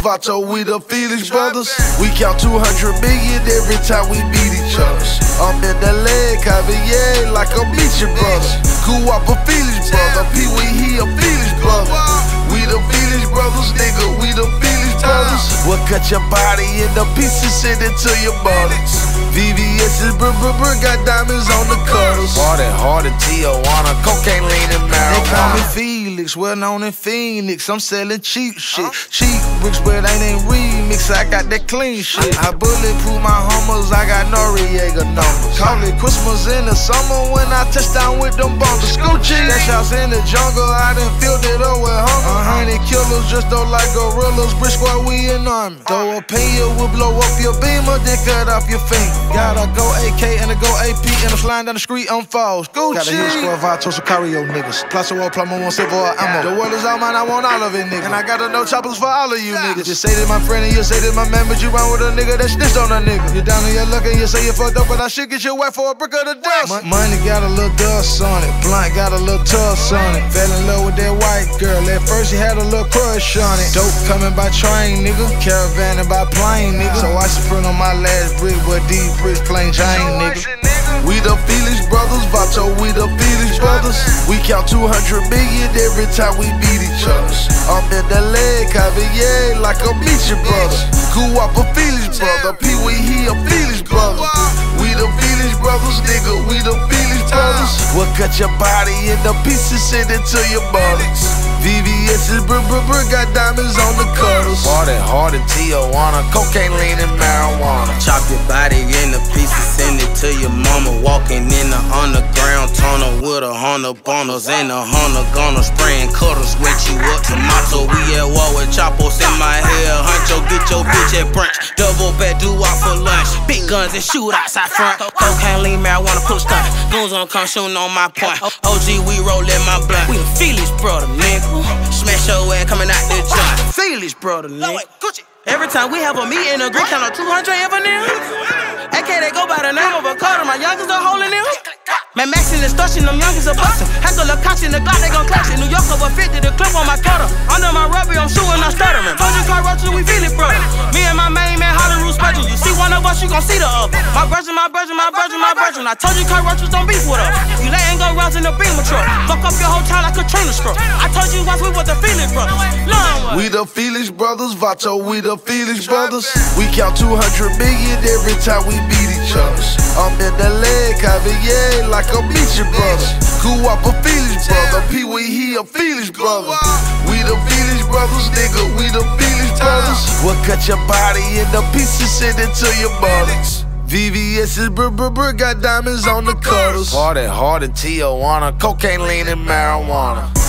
Vato, we the Felix brothers. We count 200 million every time we meet each other. I'm in the leg, Javier, like a meet your brother. Cool up a Felix brother. Pee Wee, he a Felix brother. We the Felix brothers, nigga. We the Felix brothers. We'll cut your body into pieces, send it to your mother. VVS is brr brr brr, got diamonds on the cutters. Hard and hard in Tijuana, cocaine lean and They call me marijuana. Felix, well known in Phoenix. I'm selling cheap shit. Uh-huh. Cheap bricks, but ain't in remix. I got that clean shit. I bulletproof my hummers, I got Noriega numbers. Call it Christmas in the summer when I touch down with them bumpers. Gucci. That shots in the jungle, I done filled it up with hunger. Uh-huh. A hundred killers just don't like gorillas. Brick squad, we in army. Throw a pin, will blow up your beamer, then cut off your finger. Got a go AK and a go AP, and I'm sliding down the street on falls. Gucci. Got a hit squad, Vato, Sicario niggas. Plus a wall, plumber, one silver or ammo. The world is all mine, I want all of it, nigga. And I got to no choppers for all of you niggas. Just say that my friend and you say that my man, but you run with a nigga that snitched on a nigga. You down on your luck and you say you fucked up, but I should get you wet for a brick of the dust. Mon- money got a little dust on it, blunt got a little tuss on it. Fell in love with that white girl. At first she had a little crush on it. Dope coming by train, nigga. Caravanning by plane, nigga. So I should print on my last brick, but these bricks plain Jane, nigga. We the Felix brothers, Vato, we the Felix brothers. We count 200 million every time we beat each other. I'm in the leg, Javier, like meet your brother. Up a Felix brother, Pee Wee, he a brother. We the Felix brothers, nigga, we the Felix brothers. We'll cut your body into pieces, send it to your mother. VVS is brr brr brr, got diamonds on the cutters. Hard and hard in Tijuana, cocaine lean and marijuana. Chop your body into pieces, send it to your mama. Walking in the underground tunnel with a hundred bundles and a hundred gonna spraying cutters, wet you up. Tomato, we at war with chopos in my hair. Huncho, get your bitch at brunch. Double back, do out for lunch. Big guns and shoot outside front. Cocaine, lean, marijuana, push stuff. Goons on come shooting on my point. OG, we rollin' my blunt. We the Felix brother, nigga. Smash your ass coming out the joint. Felix brother, nigga. Every time we have a meeting, a green count of 200 ever now. AK, they go by the name of a cutter. My youngest are holding them. Man, Max in the station, them youngest are bustin'. Hackle a in the Glock, they gon' clutch it. New York over 50, the clip on my cutter. Under my rubber, I'm shooting, I'm stuttering. You, car roaches, we feel it, brother. Us, you gon' see the other. My virgin, my virgin, my virgin, my virgin. I told you, roaches don't beef with us. You letting go rounds in the beamer truck. Fuck up your whole town like a trainer scrub. I told you once we was the Felix brothers. Long. We the Felix brothers, Vato, we the Felix brothers. We count 200 million every time we beat each other. I'm in the leg, Javier, like a your brother. Cool up a Felix brother, Pee Wee, he a Felix brother. We the Felix brothers, nigga, we the Felix brothers. We'll cut your body into pieces, send it to your mother. VVS is brr brr brr, got diamonds on the cutters. Hard and hard in Tijuana, cocaine lean and marijuana.